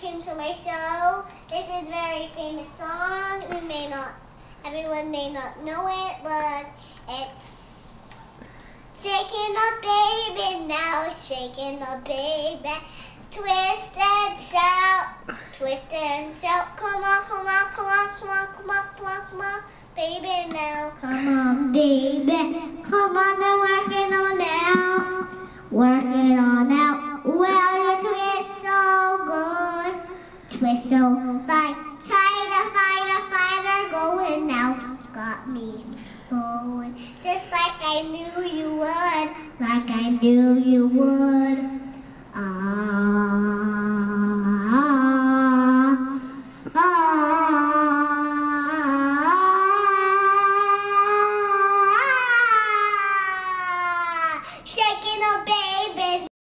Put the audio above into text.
to my show. This is a very famous song. We may not, everyone may not know it, but it's shaking a baby now, shaking a baby. Twist and shout, twist and shout. Come on, come on, come on, come on, come on, come on, come on, baby now. Come on, baby. whistle. Fight, try to find a fire going out. Got me going, just like I knew you would, like I knew you would. Ah, ah, ah, ah. shaking a bit.